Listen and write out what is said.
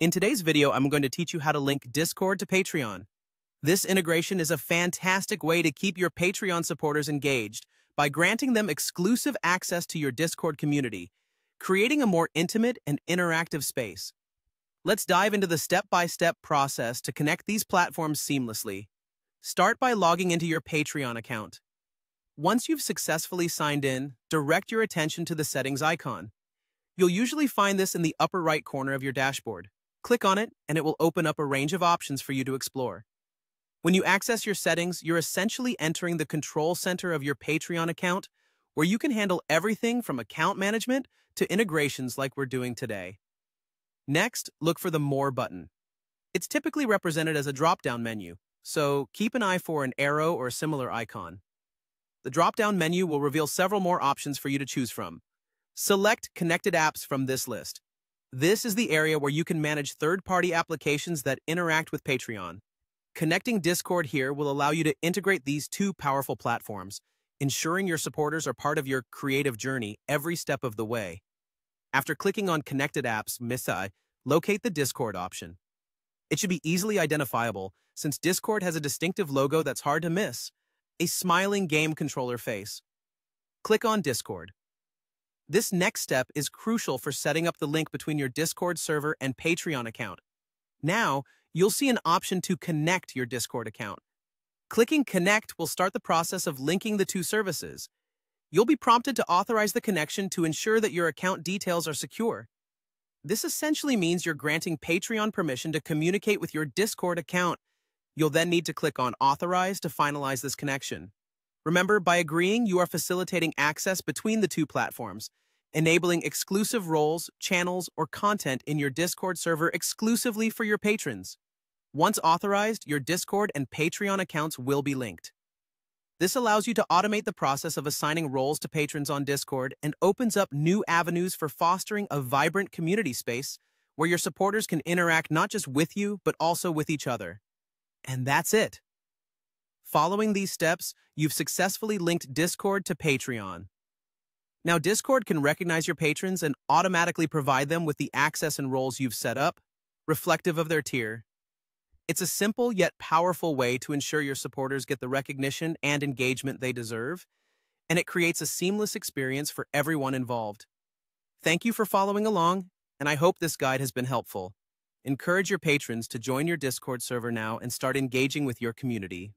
In today's video, I'm going to teach you how to link Discord to Patreon. This integration is a fantastic way to keep your Patreon supporters engaged by granting them exclusive access to your Discord community, creating a more intimate and interactive space. Let's dive into the step-by-step -step process to connect these platforms seamlessly. Start by logging into your Patreon account. Once you've successfully signed in, direct your attention to the settings icon. You'll usually find this in the upper right corner of your dashboard. Click on it, and it will open up a range of options for you to explore. When you access your settings, you're essentially entering the control center of your Patreon account, where you can handle everything from account management to integrations like we're doing today. Next, look for the More button. It's typically represented as a drop-down menu, so keep an eye for an arrow or a similar icon. The drop-down menu will reveal several more options for you to choose from. Select Connected Apps from this list. This is the area where you can manage third-party applications that interact with Patreon. Connecting Discord here will allow you to integrate these two powerful platforms, ensuring your supporters are part of your creative journey every step of the way. After clicking on Connected Apps, MISI, locate the Discord option. It should be easily identifiable since Discord has a distinctive logo that's hard to miss, a smiling game controller face. Click on Discord. This next step is crucial for setting up the link between your Discord server and Patreon account. Now, you'll see an option to connect your Discord account. Clicking Connect will start the process of linking the two services. You'll be prompted to authorize the connection to ensure that your account details are secure. This essentially means you're granting Patreon permission to communicate with your Discord account. You'll then need to click on Authorize to finalize this connection. Remember, by agreeing, you are facilitating access between the two platforms, enabling exclusive roles, channels, or content in your Discord server exclusively for your patrons. Once authorized, your Discord and Patreon accounts will be linked. This allows you to automate the process of assigning roles to patrons on Discord and opens up new avenues for fostering a vibrant community space where your supporters can interact not just with you, but also with each other. And that's it. Following these steps, you've successfully linked Discord to Patreon. Now, Discord can recognize your patrons and automatically provide them with the access and roles you've set up, reflective of their tier. It's a simple yet powerful way to ensure your supporters get the recognition and engagement they deserve, and it creates a seamless experience for everyone involved. Thank you for following along, and I hope this guide has been helpful. Encourage your patrons to join your Discord server now and start engaging with your community.